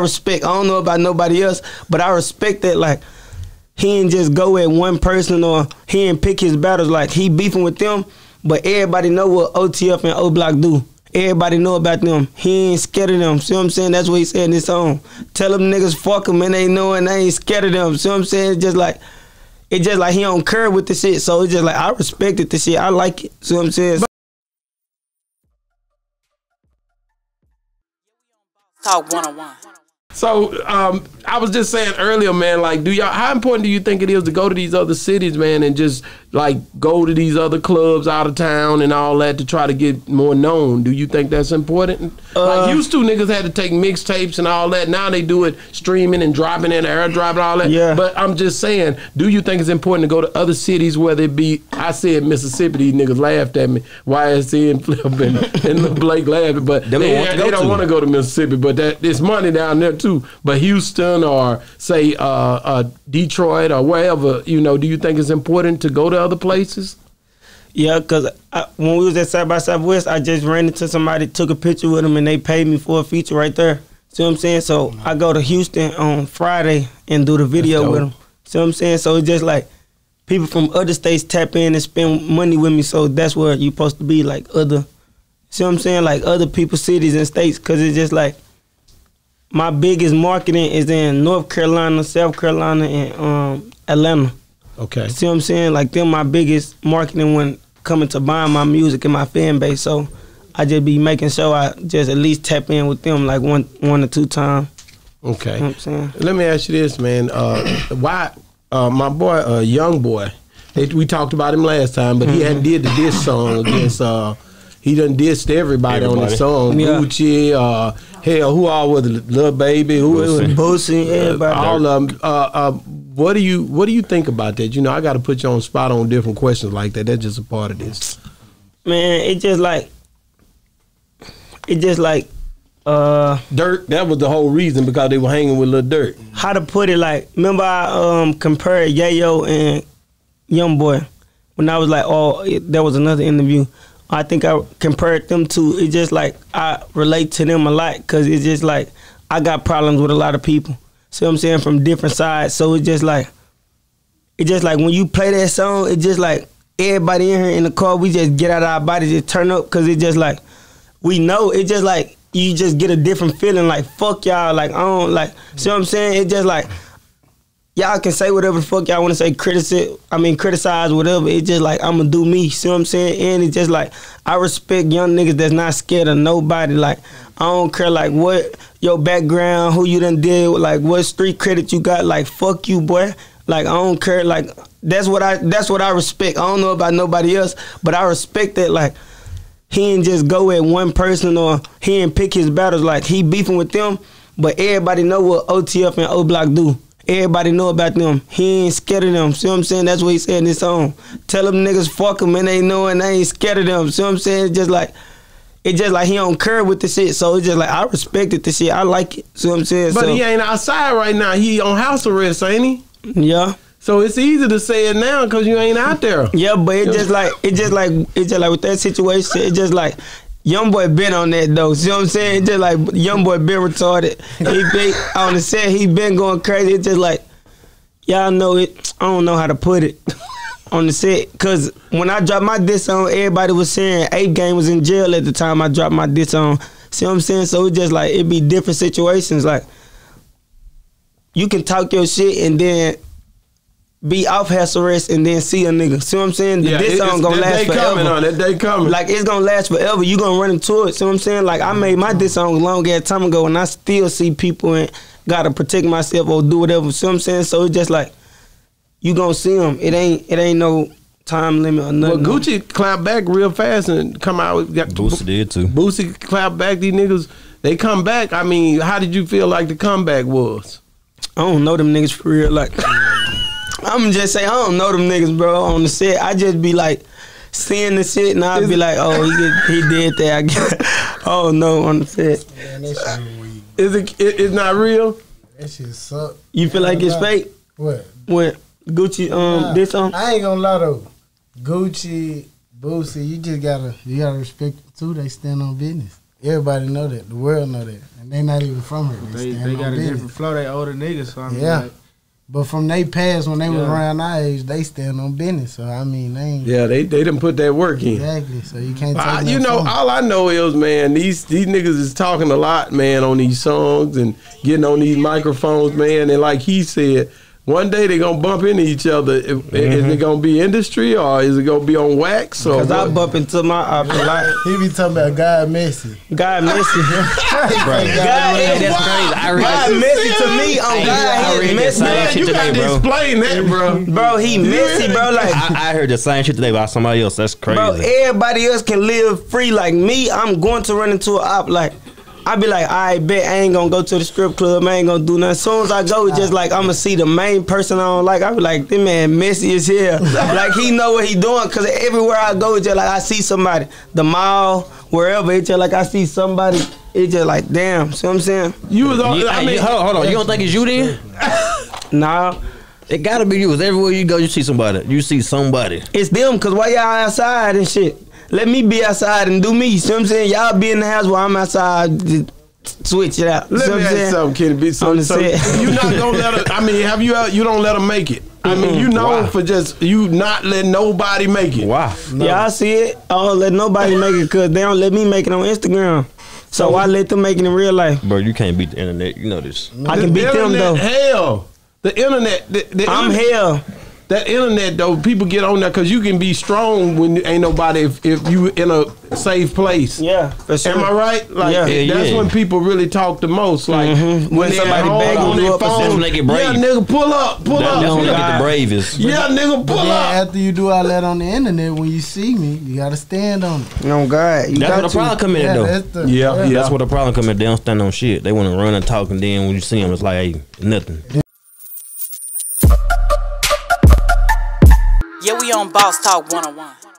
respect. I don't know about nobody else, but I respect that. Like he ain't just go at one person or he ain't pick his battles. Like he beefing with them, but everybody know what OTF and O Block do. Everybody know about them. He ain't scared of them. See what I'm saying? That's what he said in his song. Tell them niggas fuck them and they know and they ain't scared of them. See what I'm saying? It's just like it just like he don't care with the shit. So it's just like I respected the shit. I like it. See what I'm saying? Talk one on one. So um, I was just saying earlier, man. Like, do y'all? How important do you think it is to go to these other cities, man, and just like go to these other clubs out of town and all that to try to get more known? Do you think that's important? Uh, like used to, niggas had to take mixtapes and all that. Now they do it streaming and dropping in airdrop and all that. Yeah. But I'm just saying, do you think it's important to go to other cities, whether it be? I said Mississippi. These niggas laughed at me. YSC and Flip and, and Blake laughed, but they, don't want to go they don't to. want to go to Mississippi. But that there's money down there too. But Houston or say uh, uh, Detroit or wherever, you know, do you think it's important to go to other places? Yeah, cause when we was at South by Southwest, I just ran into somebody, took a picture with them, and they paid me for a feature right there. See what I'm saying? So I go to Houston on Friday and do the video with them. See what I'm saying? So it's just like people from other states tap in and spend money with me. So that's where you're supposed to be, like other. See what I'm saying? Like other people's cities and states, cause it's just like my biggest marketing is in North Carolina, South Carolina, and um, Atlanta. Okay. See what I'm saying? Like them my biggest marketing when coming to buying my music and my fan base. So I just be making sure I just at least tap in with them like one one or two times. Okay. You know what I'm saying? Let me ask you this, man. Uh, why, uh, my boy, uh, young boy, we talked about him last time, but he hadn't did the diss song against. Uh, he done dissed everybody, on Everybody. the song. Yeah. Gucci, uh, hell, who all was it? Lil Baby, who was it? Boosie, everybody. all of them. Uh, uh, what do you What do you think about that? You know, I got to put you on spot on different questions like that. That's just a part of this. Man, it just like it just like uh Durk. That was the whole reason because they were hanging with Lil Durk. how to put it like remember I um compared Yayo and Young Boy when I was like oh it, there was another interview I think I compared them to it just like I relate to them a lot because it's just like I got problems with a lot of people. See what I'm saying? From different sides. So it's just like it just like when you play that song it just like everybody in here in the car we just get out of our bodies just turn up because it just like we know it just like you just get a different feeling like fuck y'all like I don't like see what I'm saying? It just like y'all can say whatever the fuck y'all want to say criticize I mean criticize whatever. It's just like I'm gonna do me see what I'm saying? And it's just like I respect young niggas that's not scared of nobody. Like I don't care like what your background who you done did like what street credit you got like fuck you boy. Like I don't care like that's what I that's what I respect. I don't know about nobody else but I respect that like he ain't just go at one person or he ain't pick his battles. Like he beefing with them, but everybody know what OTF and O Block do. Everybody know about them. He ain't scared of them. See what I'm saying? That's what he said in his song. Tell them niggas fuck them and they know and they ain't scared of them. See what I'm saying? It's just like it just like he don't care with the shit. So it's just like I respected the shit. I like it. See what I'm saying? But so, he ain't outside right now. He on house arrest, ain't he? yeah. So it's easy to say it now because you ain't out there. Yeah, but it just like it just like it just like with that situation, it just like young boy been on that though. See what I'm saying? Just like young boy been retarded. He been on the set, he been going crazy. It's just like y'all know it. I don't know how to put it on the set because when I dropped my diss on, everybody was saying Ape Game was in jail at the time I dropped my diss on. See what I'm saying? So it just like it be different situations. Like you can talk your shit and then be off house arrest and then see a nigga. See what I'm saying? Yeah, this song gonna that last day forever. coming on that day coming. Like it's gonna last forever. You gonna run into it. See what I'm saying? Like I made my diss song a long ass time ago, and I still see people and gotta protect myself or do whatever. See what I'm saying? So it's just like you gonna see them. It ain't it ain't no time limit or Well, nothing. Gucci clapped back real fast and come out. with- Got Boosie did too. Boosie clapped back. These niggas, they come back. I mean, how did you feel like the comeback was? I don't know them niggas for real. Like I'm just say I don't know them niggas, bro. On the set, I just be like seeing the shit, and I'd be like, oh, he did, he did that. I guess. oh no, on the set. Man, that shit. Is it? it it's not real. That shit suck. You feel like it's fake What? when Gucci um Nah, this song? I ain't gonna lie though. Gucci, Boosie, you just gotta you gotta respect them too. They stand on business. Everybody know that. The world know that, and they not even from here. They, stand they on got a business. different flow. They older niggas. So I mean, Yeah. like, But from they past when they was around our age, they stand on business. So I mean, they ain't Yeah, they they didn't put that work in. exactly. So you can't take I, you know, from 'em. all I know is, man, these these niggas is talking a lot, man, on these songs and getting on these microphones, man. And like he said, one day they're gonna bump into each other. If- Is it mm-hmm. gonna be industry or is it gonna be on wax? Or Cause I bump into my ops like he be talking about God messy. God messy. Bro, God Hey, is that's crazy. I read God that. messy to me. On Hey, I God, read he that is same messy. man, shit you today, got to bro. explain that, bro. Bro, he messy, bro. Like, I, I heard the same shit today about somebody else. That's crazy. bro, everybody else can live free. Like me, I'm going to run into an op. Like, I be like, I bet I ain't gonna go to the strip club. I ain't gonna do nothing. As soon as I go, it's just like I'm gonna see the main person I don't like. I be like, this man messy as hell. like he know what he doing. Cause everywhere I go, it's just like I see somebody. The mall, wherever, it's just like I see somebody. It's just like, damn. See what I'm saying? You was on. You- I mean, you- hold on, hold on. You don't think it's you then? Nah. It gotta be you. 'cause Everywhere you go, you see somebody. You see somebody. It's them, cause why y'all outside and shit? Let me be outside and do me. You See what I'm saying? Y'all be in the house while I'm outside. Switch it out. Let See me I'm ask you saying? something, Kenny B. So, so you not gonna let her. I mean, have you? out- You don't let her make it. I mean, you known for just you not let nobody make it. Wow. Yeah, I see it. I don't let nobody make it cause they don't let me make it on Instagram. So I let them make it in real life. Bro, you can't beat the internet. You know this. I can beat the them though. Hell, the internet. The, the I'm internet- hell. That internet though, people get on there because you can be strong when ain't nobody if, if you in a safe place. Yeah, for sure. Am I right? Like Yeah. Yeah, that's yeah. when people really talk the most. Like Mhm. when, When they somebody at bag on their up or phone. something, they get brave. Yeah, nigga, pull up, pull That, up. that's when you get the bravest. yeah, nigga, pull But up. after you do all that on the internet, when you see me, you gotta stand on it. No God, you That's got where the problem come in Yeah, though. that's the Yeah, yeah. That's where the problem come in. They don't stand on shit. They want to run and talk, and then when you see them, it's like, hey, nothing. On Boss Talk 101.